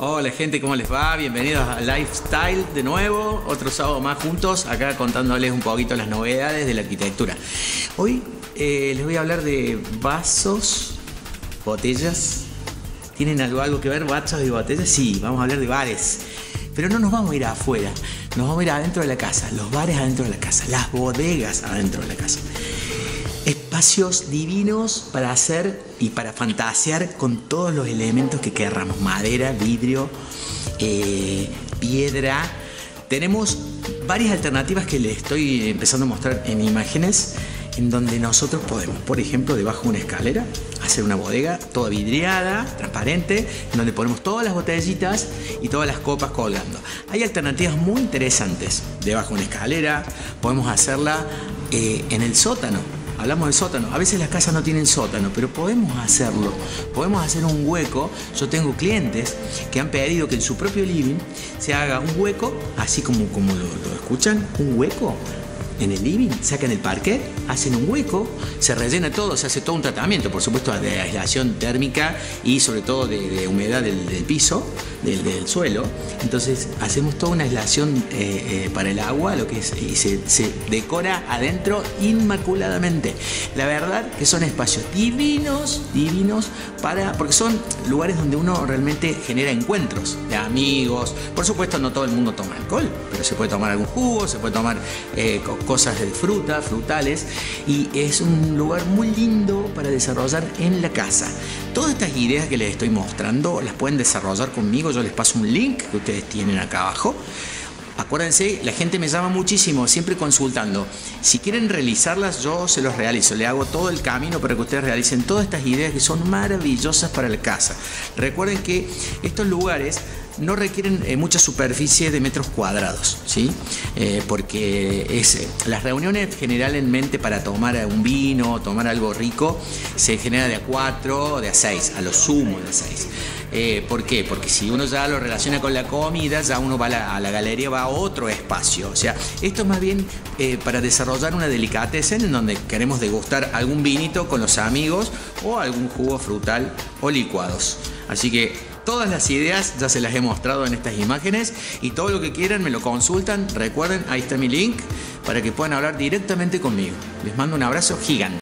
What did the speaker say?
Hola gente, ¿cómo les va? Bienvenidos a Lifestyle de nuevo, otro sábado más juntos, acá contándoles un poquito las novedades de la arquitectura. Hoy eh, les voy a hablar de vasos, botellas. ¿Tienen algo, algo que ver, vasos y botellas? Sí, vamos a hablar de bares. Pero no nos vamos a ir afuera, nos vamos a ir adentro de la casa, los bares adentro de la casa, las bodegas adentro de la casa. Espacios divinos para hacer y para fantasear con todos los elementos que querramos, madera, vidrio, eh, piedra. Tenemos varias alternativas que les estoy empezando a mostrar en imágenes en donde nosotros podemos, por ejemplo, debajo de una escalera, hacer una bodega toda vidriada, transparente, en donde ponemos todas las botellitas y todas las copas colgando. Hay alternativas muy interesantes. Debajo de una escalera, podemos hacerla eh, en el sótano, hablamos de sótano. A veces las casas no tienen sótano, pero podemos hacerlo. Podemos hacer un hueco. Yo tengo clientes que han pedido que en su propio living se haga un hueco, así como, como lo, lo escuchan, un hueco en el living, sacan el parquet, hacen un hueco, se rellena todo, se hace todo un tratamiento, por supuesto, de aislación térmica y sobre todo de, humedad del, piso, del, suelo. Entonces hacemos toda una aislación eh, eh, para el agua, lo que es, y se, decora adentro inmaculadamente. La verdad que son espacios divinos, divinos, para, porque son lugares donde uno realmente genera encuentros de amigos. Por supuesto, no todo el mundo toma alcohol, pero se puede tomar algún jugo, se puede tomar eh, cosas de fruta, frutales, y es un lugar muy lindo para desarrollar en la casa. Todas estas ideas que les estoy mostrando las pueden desarrollar conmigo, yo les paso un link que ustedes tienen acá abajo. Acuérdense, la gente me llama muchísimo, siempre consultando. Si quieren realizarlas, yo se los realizo. Le hago todo el camino para que ustedes realicen todas estas ideas que son maravillosas para la casa. Recuerden que estos lugares no requieren eh, mucha superficie de metros cuadrados, ¿sí? Eh, porque es, eh, las reuniones generalmente para tomar un vino, tomar algo rico, se genera de a 4, de a 6, a lo sumo de a 6. ¿Por qué? Porque si uno ya lo relaciona con la comida, ya uno va a la, galería, va a otro espacio. O sea, esto es más bien para desarrollar una delicatessen en donde queremos degustar algún vinito con los amigos o algún jugo frutal o licuados. Así que Todas las ideas ya se las he mostrado en estas imágenes y todo lo que quieran me lo consultan. Recuerden, ahí está mi link para que puedan hablar directamente conmigo. Les mando un abrazo gigante.